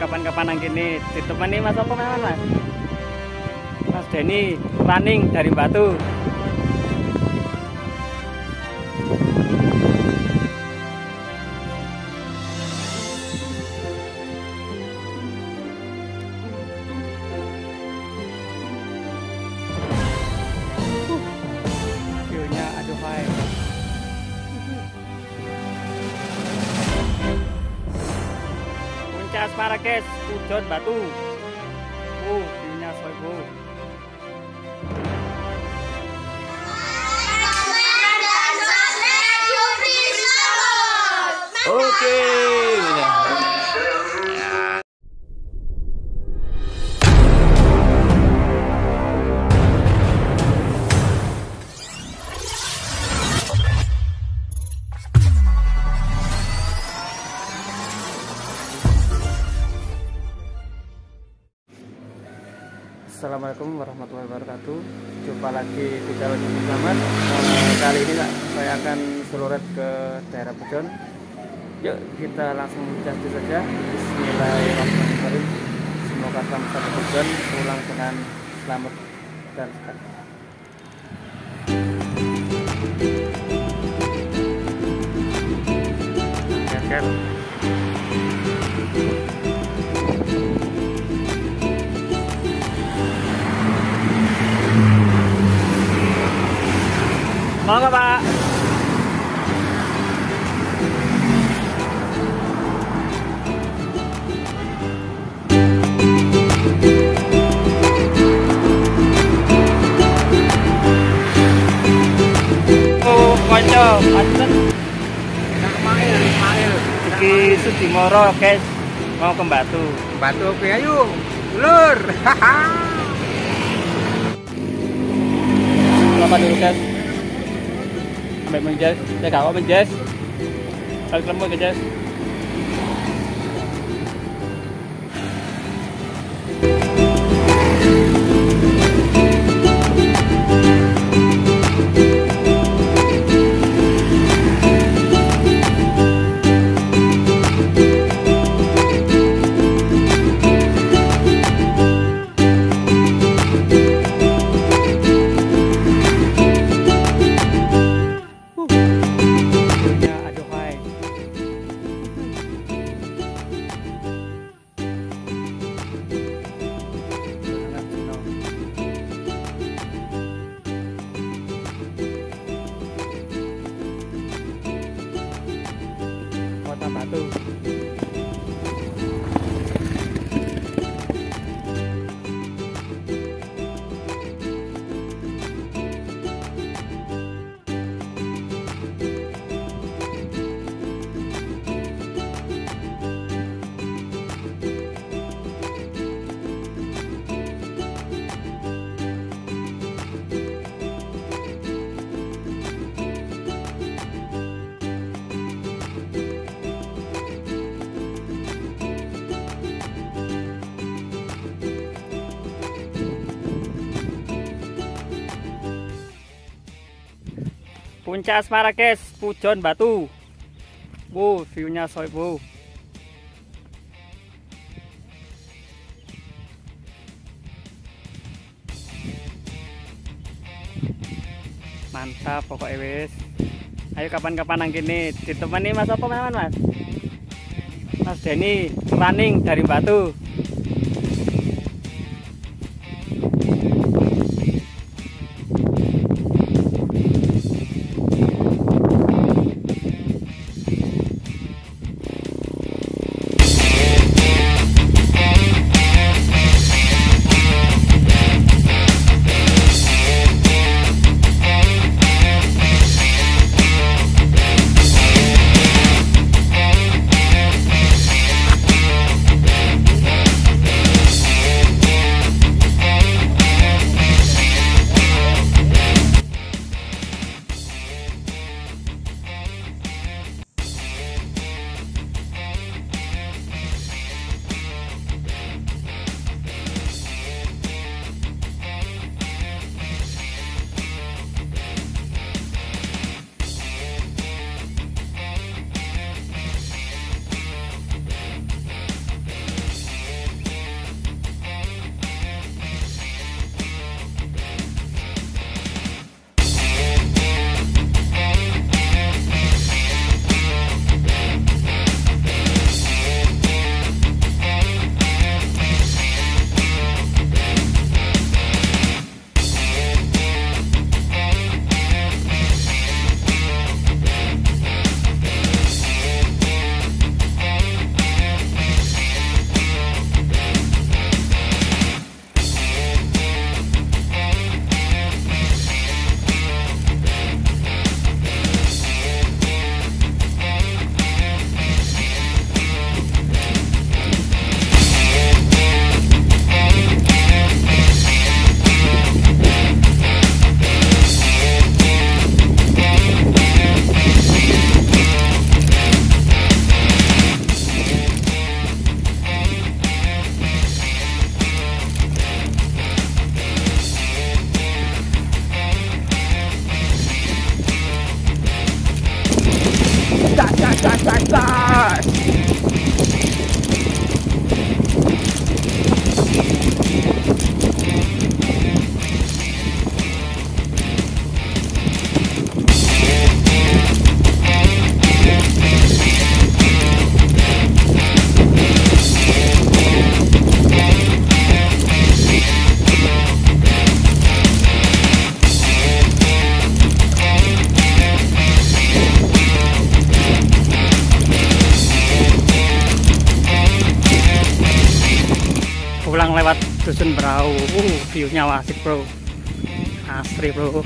kapan-kapan nang kene ditemani Mas apa namanya Mas? Mas Denny running dari Batu. Marrakesh, Pujon Batu. Uh, view-nya. Oke. Assalamualaikum warahmatullahi wabarakatuh. Jumpa lagi di Jumpa Selamat. Eh, kali ini Kak, saya akan seluret ke daerah Pujon. Yuk kita langsung jadi saja. Bismillahirrahmanirrahim. Semoga selamat sampai tujuan pulang dengan selamat dan sehat. Mau nggak Pak? Oh. Iki Sudimoro, guys. Mau ke Batu. Batu oke ayo. Ulur. Berapa dulu, guys? Ambil menjes. Ya gak apa menjes. Balik lemu ke Jes. Puncak Marrakesh, Pujon Batu. Wow, view-nya soibu. Mantap pokoknya wis. Ayo kapan-kapan nang kene ditemani Mas apa Mas? Mas Denny running dari Batu. Sedang lewat dusun perahu uh, view-nya asik bro. Asri bro.